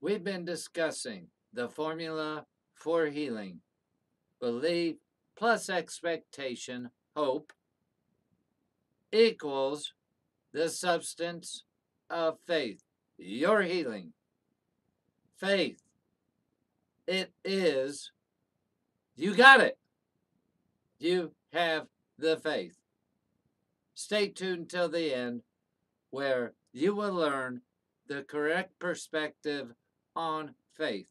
We've been discussing the formula for healing belief plus expectation, hope, equals the substance of faith. Your healing. Faith. It is, you got it. You have the faith. Stay tuned till the end, where you will learn the correct perspective on faith.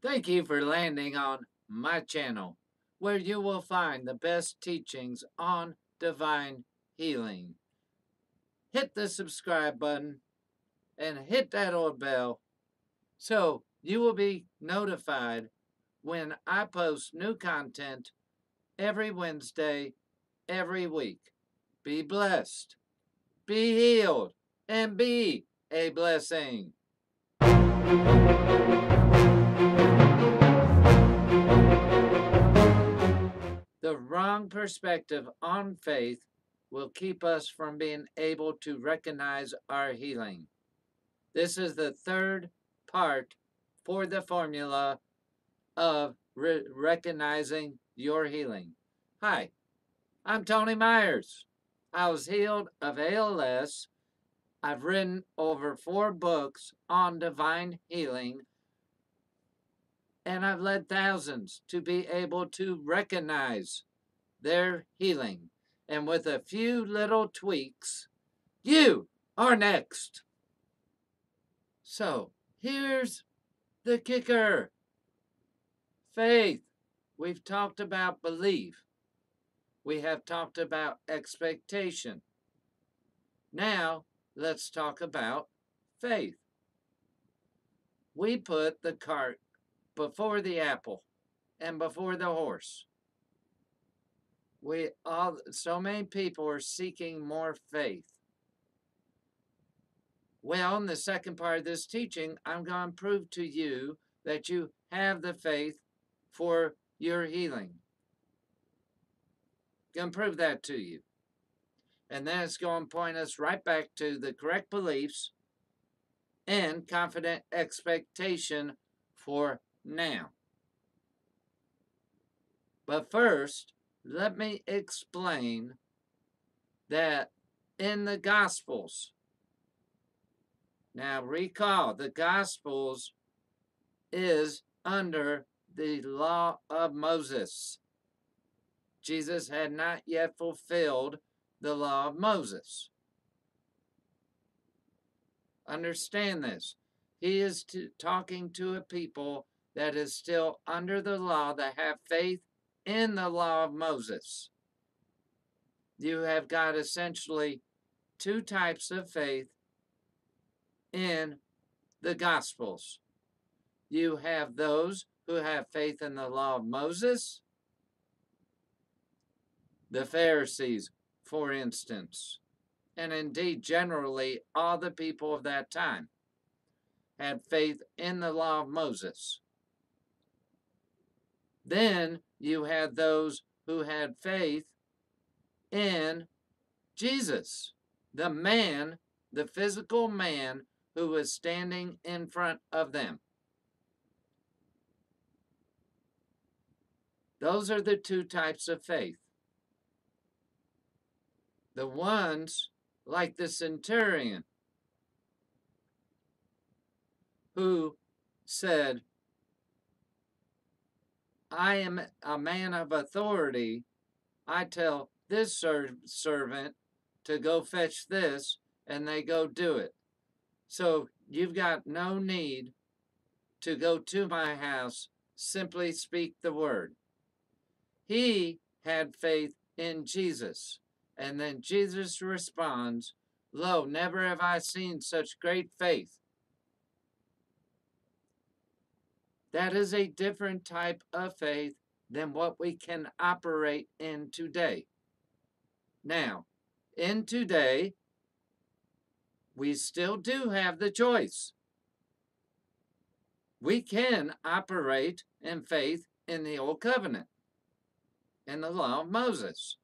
Thank you for landing on my channel, where you will find the best teachings on divine healing. Hit the subscribe button and hit that old bell so you will be notified when I post new content every Wednesday, every week. Be blessed, be healed, and be a blessing. The wrong perspective on faith will keep us from being able to recognize our healing. This is the third part for the formula of re- recognizing your healing. Hi, I'm Tony Myers. I was healed of ALS. I've written over four books on divine healing, and I've led thousands to be able to recognize their healing. And with a few little tweaks, you are next. So here's the kicker faith. We've talked about belief, we have talked about expectation. Now, let's talk about faith. We put the cart before the apple and before the horse. We all so many people are seeking more faith. Well, in the second part of this teaching, I'm going to prove to you that you have the faith for your healing. I'm Going to prove that to you. And then it's going to point us right back to the correct beliefs and confident expectation for now. But first, let me explain that in the Gospels, now recall, the Gospels is under the law of Moses. Jesus had not yet fulfilled the law of Moses. Understand this. He is to, talking to a people that is still under the law, that have faith in the law of Moses. You have got essentially two types of faith in the Gospels. You have those who have faith in the law of Moses, the Pharisees, for instance, and indeed generally all the people of that time had faith in the law of Moses. Then you had those who had faith in Jesus, the man, the physical man who was standing in front of them. Those are the two types of faith. The ones like the centurion who said, I am a man of authority. I tell this ser- servant to go fetch this, and they go do it. So you've got no need to go to my house, simply speak the word. He had faith in Jesus. And then Jesus responds, Lo, never have I seen such great faith. That is a different type of faith than what we can operate in today. Now, in today, we still do have the choice. We can operate in faith in the Old Covenant, in the law of Moses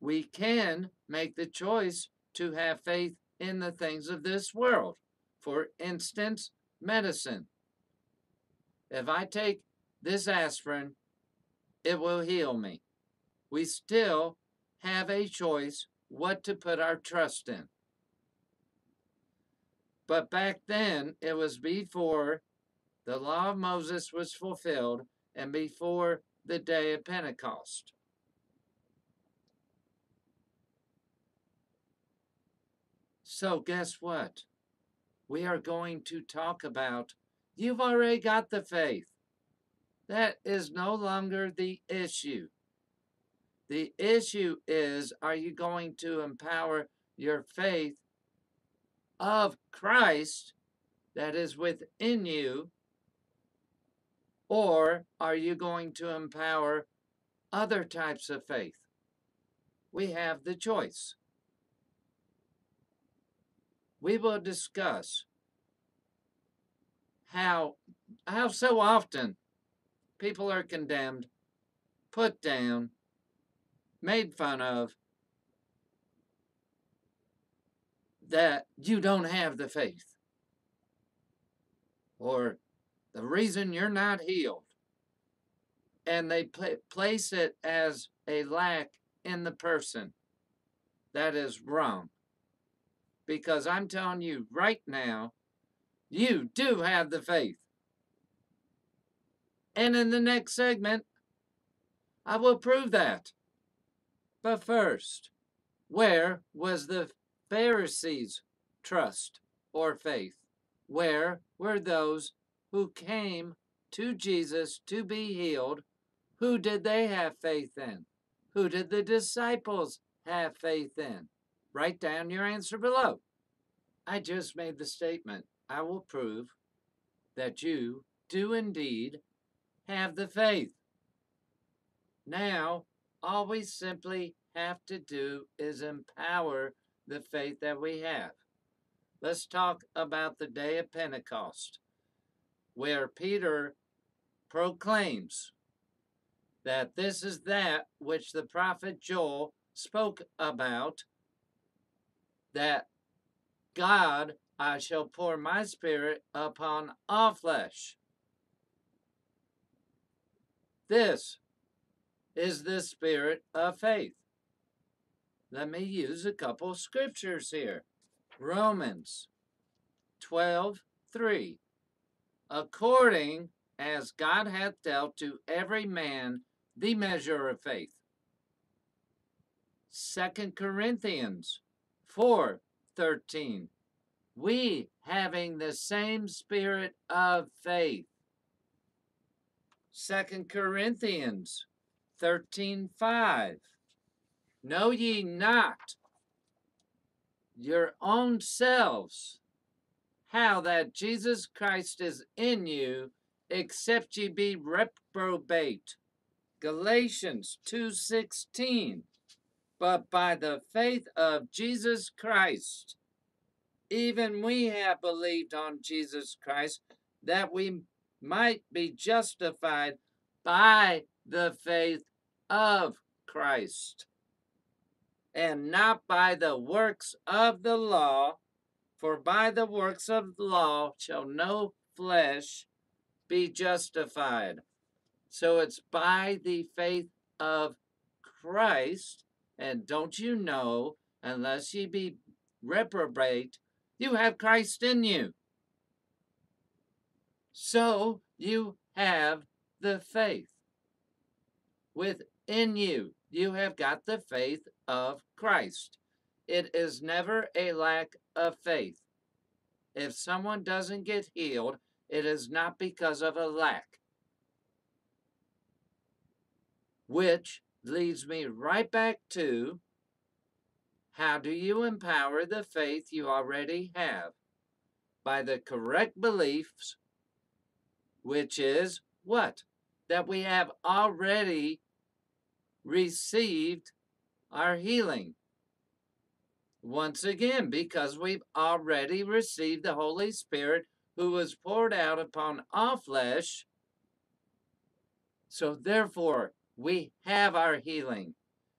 we can make the choice to have faith in the things of this world. For instance, medicine. If I take this aspirin, it will heal me. We still have a choice what to put our trust in. But back then, it was before the law of Moses was fulfilled and before the day of Pentecost. So, guess what? We are going to talk about you've already got the faith. That is no longer the issue. The issue is are you going to empower your faith of Christ that is within you? Or are you going to empower other types of faith? We have the choice. We will discuss how how so often people are condemned, put down, made fun of, that you don't have the faith. Or the reason you're not healed. And they pl- place it as a lack in the person. That is wrong. Because I'm telling you right now, you do have the faith. And in the next segment, I will prove that. But first, where was the Pharisees' trust or faith? Where were those who came to Jesus to be healed? Who did they have faith in? Who did the disciples have faith in? Write down your answer below. I just made the statement. I will prove that you do indeed have the faith. Now, all we simply have to do is empower the faith that we have. Let's talk about the day of Pentecost, where Peter proclaims that this is that which the prophet Joel spoke about that God, I shall pour my spirit upon all flesh. This is the spirit of faith. Let me use a couple scriptures here. Romans 12 3. According as God hath dealt to every man the measure of faith. Second Corinthians 4 13. We having the same spirit of faith. Second Corinthians 13 5. Know ye not your own selves how that Jesus Christ is in you, except ye be reprobate. Galatians 2:16 But by the faith of Jesus Christ even we have believed on Jesus Christ that we might be justified by the faith of Christ and not by the works of the law, for by the works of the law shall no flesh be justified. So it's by the faith of Christ, and don't you know, unless ye be reprobate, you have Christ in you. So you have the faith within you you have got the faith of Christ. It is never a lack of faith. If someone doesn't get healed, it is not because of a lack. Which leads me right back to how do you empower the faith you already have? By the correct beliefs, which is what? That we have already received our healing. Once again, because we've already received the Holy Spirit who was poured out upon all flesh. So, therefore, we have our healing.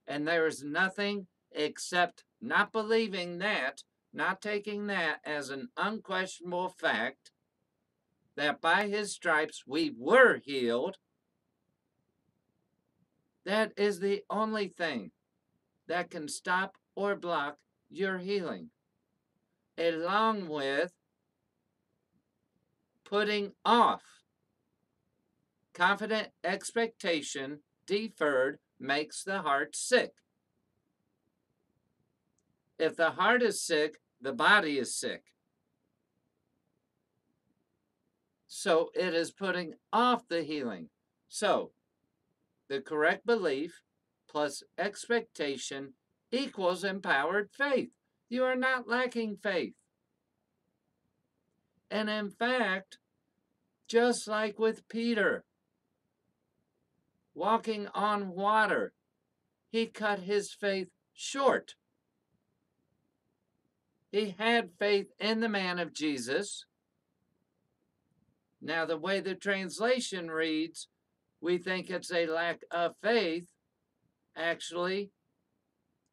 And there is nothing except not believing that not taking that as an unquestionable fact that by his stripes we were healed, that is the only thing that can stop or block your healing, along with putting off. Confident expectation deferred makes the heart sick. If the heart is sick, the body is sick. So it is putting off the healing. So the correct belief plus expectation equals empowered faith. You are not lacking faith. And in fact, just like with Peter, walking on water, he cut his faith short. He had faith in the man of Jesus. Now, the way the translation reads, we think it's a lack of faith. Actually,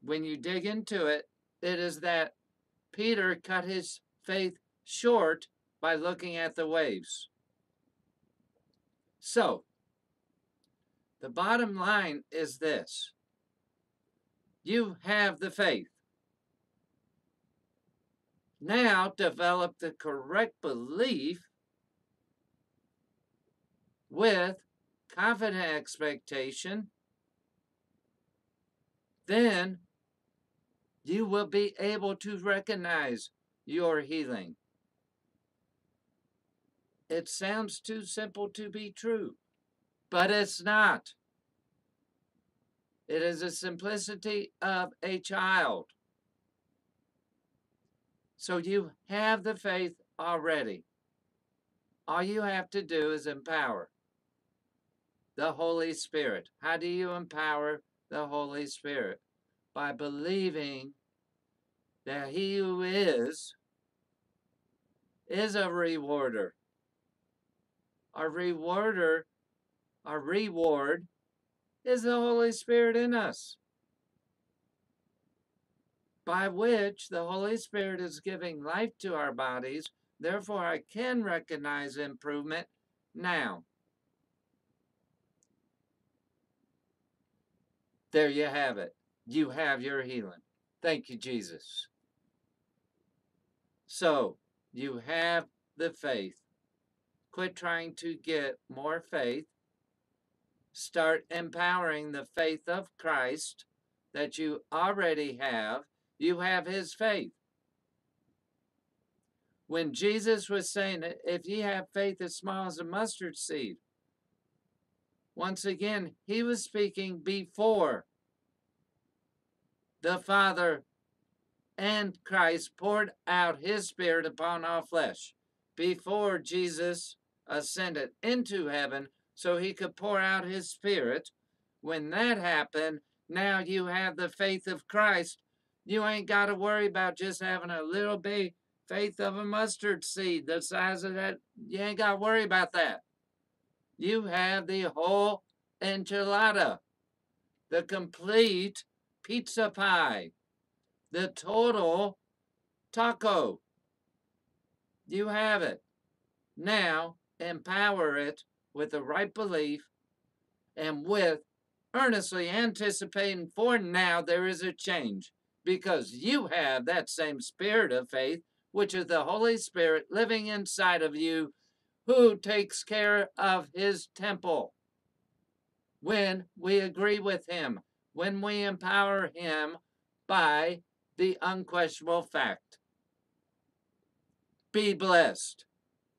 when you dig into it, it is that Peter cut his faith short by looking at the waves. So, the bottom line is this you have the faith. Now, develop the correct belief with confident expectation, then you will be able to recognize your healing. It sounds too simple to be true, but it's not. It is the simplicity of a child. So you have the faith already. All you have to do is empower the Holy Spirit. How do you empower the Holy Spirit? By believing that He who is, is a rewarder. A rewarder, our reward, is the Holy Spirit in us, by which the Holy Spirit is giving life to our bodies. Therefore, I can recognize improvement now. There you have it. You have your healing. Thank you, Jesus. So, you have the faith. Quit trying to get more faith. Start empowering the faith of Christ that you already have. You have his faith. When Jesus was saying, if ye have faith as small as a mustard seed, once again, he was speaking before the Father and Christ poured out his Spirit upon all flesh. Before Jesus ascended into heaven so he could pour out his Spirit, when that happened, now you have the faith of Christ. You ain't got to worry about just having a little bit faith of a mustard seed the size of that. You ain't got to worry about that. You have the whole enchilada, the complete pizza pie, the total taco. You have it. Now, empower it with the right belief and with earnestly anticipating for now there is a change because you have that same spirit of faith, which is the Holy Spirit living inside of you who takes care of his temple. When we agree with him, when we empower him by the unquestionable fact. Be blessed,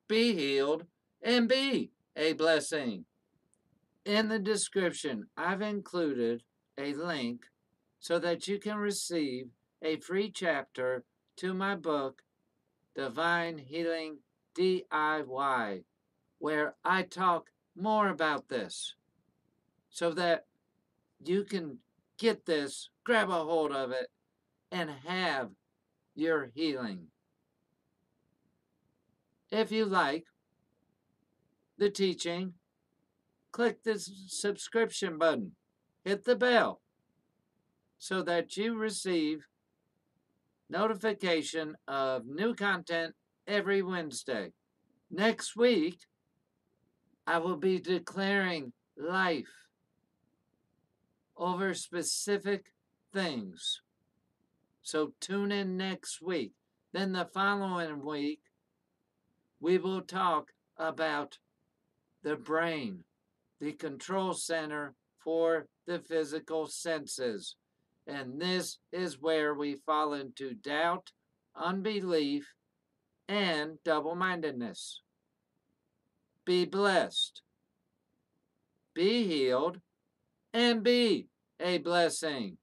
be healed, and be a blessing. In the description, I've included a link so that you can receive a free chapter to my book, Divine Healing DIY, where I talk more about this so that you can get this, grab a hold of it, and have your healing. If you like the teaching, click the subscription button, hit the bell so that you receive notification of new content every Wednesday. Next week, I will be declaring life over specific things. So tune in next week. Then the following week, we will talk about the brain, the control center for the physical senses. And this is where we fall into doubt, unbelief, and double mindedness. Be blessed, be healed, and be a blessing.